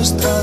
nuestra